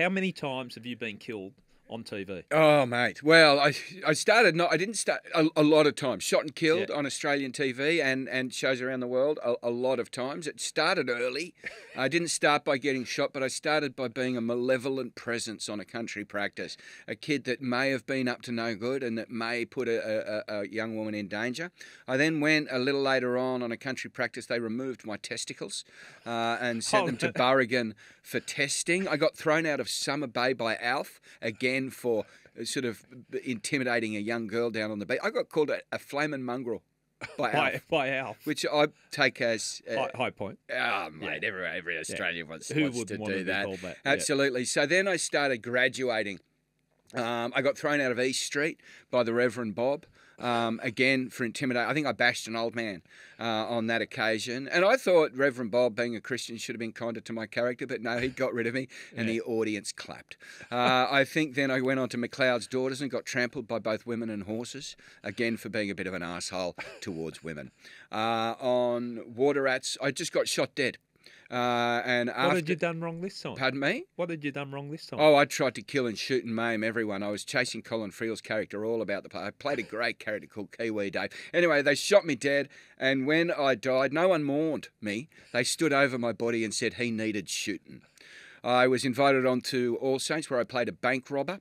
how many times have you been killed on TV? Oh, mate. Well, I I started not. I didn't start a, a lot of times. Shot and killed Yeah. on Australian TV and and shows around the world. A, a lot of times. It started early. I didn't start by getting shot, but I started by being a malevolent presence on a country practice. A kid that may have been up to no good and that may put a, a, a young woman in danger. I then went a little later on on a country practice. They removed my testicles uh, and sent Oh, them to Burrigan for testing. I got thrown out of Summer Bay by Alf again for uh, sort of intimidating a young girl down on the beach. I got called a, a flaming mongrel by By, Alf, by Alf. which I take as. Uh, High, high point. Oh, mate, every, every Australian wants, Who wants to want do to be that. that? Yeah. Absolutely. So then I started graduating. Um, I got thrown out of East Street by the Reverend Bob. Um, again, for intimidate. I think I bashed an old man uh, on that occasion. And I thought Reverend Bob, being a Christian, should have been kinder to my character, but no, he got rid of me and the audience clapped. Uh, I think then I went on to McLeod's Daughters and got trampled by both women and horses, again for being a bit of an asshole towards women. Uh, on Water Rats, I just got shot dead. Uh, and What after, had you done wrong this time? pardon me? What had you done wrong this time? Oh, I tried to kill and shoot and maim everyone. I was chasing Colin Friels' character all about the place. I played a great character called Kiwi Dave. Anyway, they shot me dead, and when I died, no one mourned me. They stood over my body and said he needed shooting. I was invited on to All Saints, where I played a bank robber.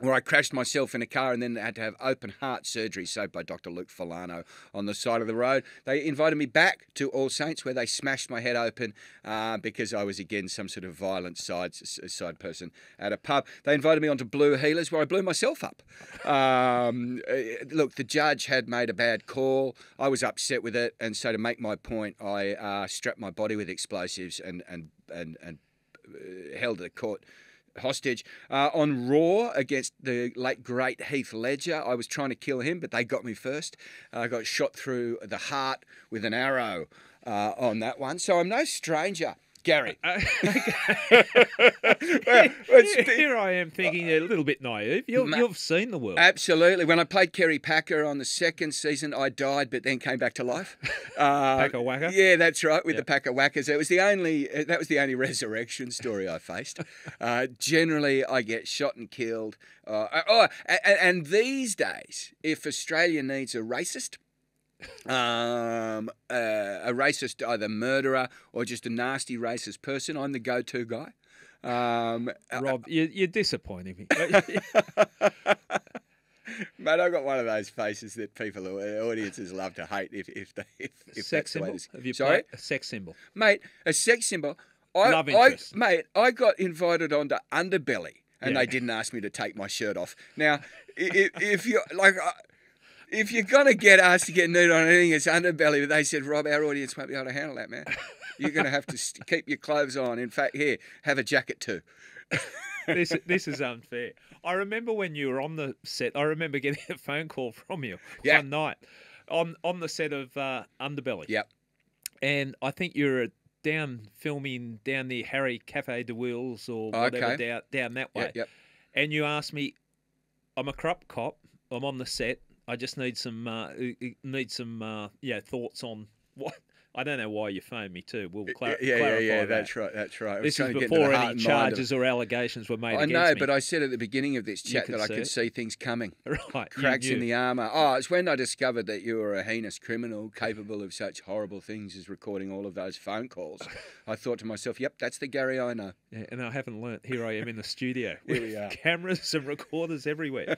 Where I crashed myself in a car and then had to have open heart surgery, saved by Dr. Luke Forlano on the side of the road. They invited me back to All Saints, where they smashed my head open uh, because I was again some sort of violent side side person at a pub. They invited me onto Blue Heelers, where I blew myself up. Um, uh, look, the judge had made a bad call. I was upset with it, and so to make my point, I uh, strapped my body with explosives and and and and uh, held the court hostage. Uh, on Roar against the late great Heath Ledger, I was trying to kill him, but they got me first. I got shot through the heart with an arrow uh, on that one. So I'm no stranger. Gary. Uh, Well, it's- Here I am thinking a little bit naive. You, you've seen the world. Absolutely. When I played Kerry Packer on the second season, I died, but then came back to life. Uh, Packer Whacker? Yeah, that's right. With Yeah. the Packer Whackers, it was the only uh, that was the only resurrection story I faced. Uh, generally, I get shot and killed. Uh, oh, and, and these days, if Australia needs a racist. Um, uh, a racist, either murderer or just a nasty racist person. I'm the go-to guy. Um, uh, Rob, you, you're disappointing me. Mate, I've got one of those faces that people, audiences love to hate if if they if, if sex that's the way symbol? this- Have you Sorry, played a sex symbol? mate, a sex symbol. I, Love I, interest. mate, I got invited onto Underbelly, and Yeah. they didn't ask me to take my shirt off. Now, if, if you like. uh, If you're gonna get asked to get nude on anything, it's underbelly. But they said, Rob, our audience won't be able to handle that, man. You're gonna have to st- keep your clothes on. In fact, here, have a jacket too. this this is unfair. I remember when you were on the set. I remember getting a phone call from you Yeah. one night on on the set of uh, Underbelly. Yep. And I think you were down filming down near Harry Cafe de Wheels or whatever Okay. down down that way. Yep, yep. And you asked me, "I'm a corrupt cop. I'm on the set. I just need some uh, need some uh, yeah thoughts on what." I don't know why you phoned me too. We'll clar- yeah, yeah, clarify yeah. that. That's right. That's right. This is trying to get into before any charges or allegations were made I know, me. but I said at the beginning of this chat that I could it. see things coming. right, Cracks in the armour. Oh, it's when I discovered that you were a heinous criminal capable of such horrible things as recording all of those phone calls. I thought to myself, yep, that's the Gary I know. Yeah, and I haven't learnt. Here I am in the studio Here with we are. cameras and recorders everywhere.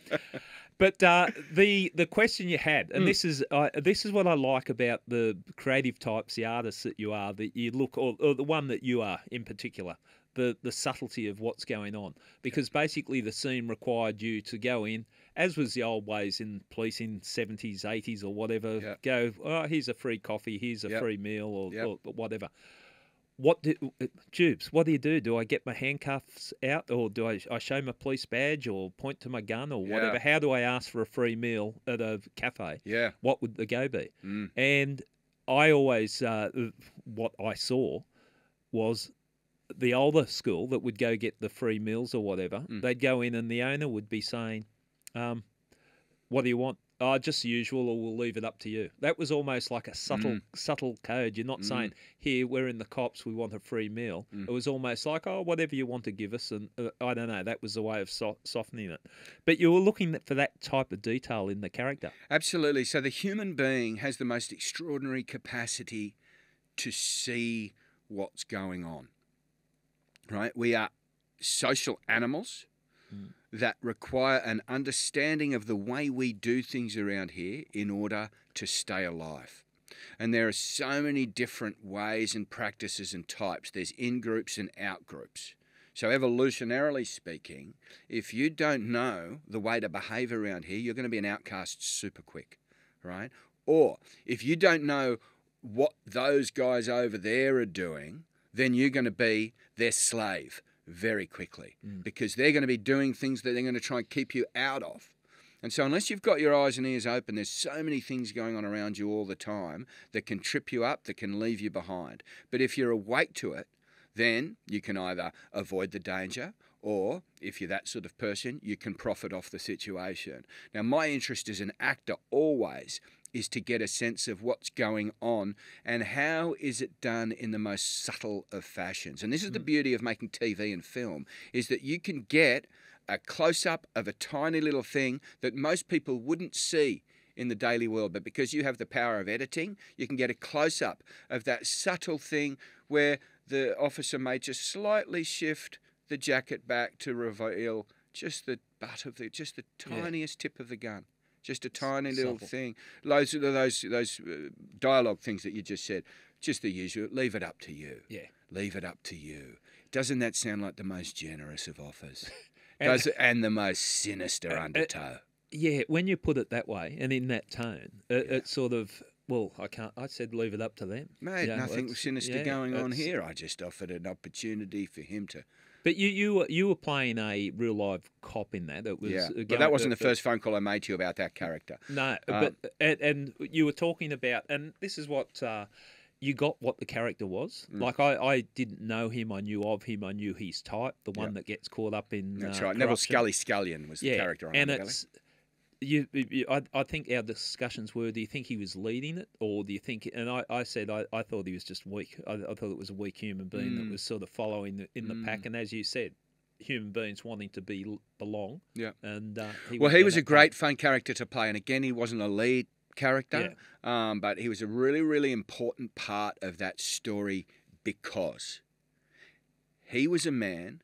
but uh, the the question you had, and this is uh, this is what I like about the creative the artists that you are, that you look, or, or the one that you are in particular, the the subtlety of what's going on, because basically the scene required you to go in. As was the old ways in policing, seventies, eighties, or whatever. Yeah. Go, oh, here's a free coffee, here's a Yep. free meal, or, Yep. or whatever what do uh, Jubes? What do you do? Do I get my handcuffs out, or do I, I show my police badge, or point to my gun, or whatever? How do I ask for a free meal at a cafe? Yeah. What would the go be? Mm. And I always, uh, what I saw was the older school that would go get the free meals or whatever. Mm. They'd go in, and the owner would be saying, um, "What do you want?" Oh, just the usual, or we'll leave it up to you. That was almost like a subtle, Mm. subtle code. You're not saying, "Here, we're in the cops. We want a free meal." Mm. It was almost like, "Oh, whatever you want to give us," and uh, I don't know. That was the way of so- softening it. But you were looking for that type of detail in the character. Absolutely. So the human being has the most extraordinary capacity to see what's going on. Right? We are social animals That require an understanding of the way we do things around here in order to stay alive. And there are so many different ways and practices and types. There's in groups and out groups. So, evolutionarily speaking, if you don't know the way to behave around here, you're going to be an outcast super quick, right? Or if you don't know what those guys over there are doing, then you're going to be their slave very quickly Mm. because they're going to be doing things that they're going to try and keep you out of. And so, unless you've got your eyes and ears open, there's so many things going on around you all the time that can trip you up, that can leave you behind. But if you're awake to it, then you can either avoid the danger or if you're that sort of person, you can profit off the situation. Now, my interest as an actor always is to get a sense of what's going on and how is it done in the most subtle of fashions. And this is the mm. beauty of making TV and film is that you can get a close up of a tiny little thing that most people wouldn't see in the daily world. But because you have the power of editing, you can get a close up of that subtle thing where the officer may just slightly shift the jacket back to reveal just the butt of the, just the Yeah. tiniest tip of the gun. Just a tiny little thing. Those those those uh, dialogue things that you just said, just the usual. Leave it up to you. Yeah. Leave it up to you. Doesn't that sound like the most generous of offers? And- Does and the most sinister Uh, uh, undertow. Yeah, when you put it that way and in that tone, it, it's sort of well, I can't. I said leave it up to them. Mate, Yeah, nothing sinister yeah, going on here. I just offered an opportunity for him to. But you you were you were playing a real live cop in that. It was yeah, uh, but that wasn't the uh, uh, first phone call I made to you about that character. No, Um, but and, and you were talking about, and this is what uh, you got. What the character was Mm. like. I, I didn't know him. I knew of him. I knew his type. The one Yeah. that gets caught up in. That's uh, right. Neville corruption. Scully Scullion was the Yeah, character. on and it's you, you I, I think our discussions were do you think he was leading it or do you think and I, I said I, I thought he was just weak. I, I thought it was a weak human being Mm. that was sort of following the, in the pack. And as you said human beings wanting to be belong. Yeah. and uh, he Well, was he was a great fun character to play, and again, he wasn't a lead character, um, but he was a really, really important part of that story because he was a man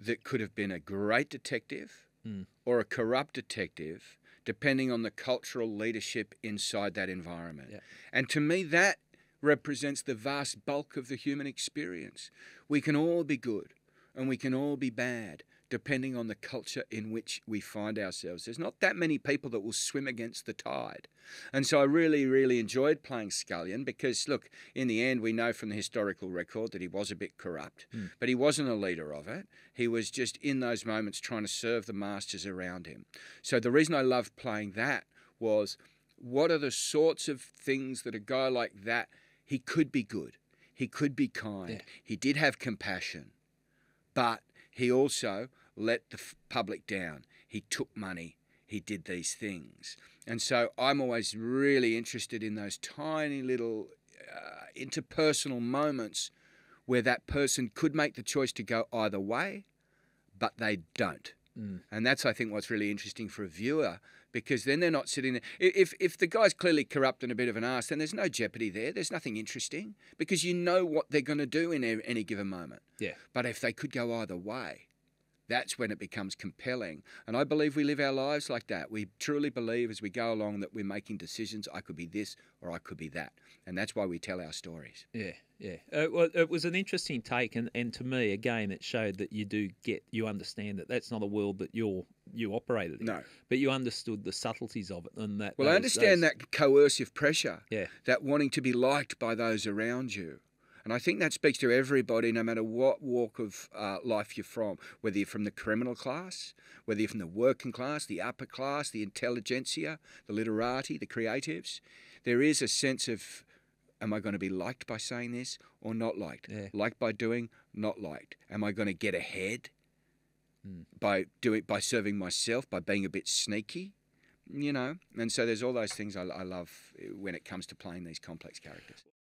that could have been a great detective Mm. or a corrupt detective, depending on the cultural leadership inside that environment. Yeah. And to me, that represents the vast bulk of the human experience. We can all be good and we can all be bad, depending on the culture in which we find ourselves. There's not that many people that will swim against the tide. And so I really, really enjoyed playing Scullion because, look, in the end, we know from the historical record that he was a bit corrupt, Mm. but he wasn't a leader of it. He was just in those moments trying to serve the masters around him. So the reason I loved playing that was what are the sorts of things that a guy like that, he could be good, he could be kind, Yeah. he did have compassion, but he also let the public down. He took money. He did these things. And so I'm always really interested in those tiny little uh, interpersonal moments where that person could make the choice to go either way, but they don't. Mm. And that's, I think, what's really interesting for a viewer because then they're not sitting there. If, if the guy's clearly corrupt and a bit of an ass, then there's no jeopardy there. There's nothing interesting because you know what they're going to do in any given moment. Yeah. But if they could go either way, that's when it becomes compelling. And I believe we live our lives like that. We truly believe as we go along that we're making decisions. I could be this or I could be that. And that's why we tell our stories. Yeah, yeah. Uh, well, it was an interesting take, and, and to me, again, it showed that you do get, you understand that that's not a world that you're you operated in, No. but you understood the subtleties of it, and that. Well, I understand those- that coercive pressure, Yeah, that wanting to be liked by those around you. And I think that speaks to everybody, no matter what walk of uh, life you're from, whether you're from the criminal class, whether you're from the working class, the upper class, the intelligentsia, the literati, the creatives. There is a sense of, am I going to be liked by saying this or not liked? Yeah. Liked by doing, not liked. Am I going to get ahead Mm. by doing by serving myself, by being a bit sneaky? you know. And so there's all those things I, I love when it comes to playing these complex characters.